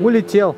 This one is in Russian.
улетел.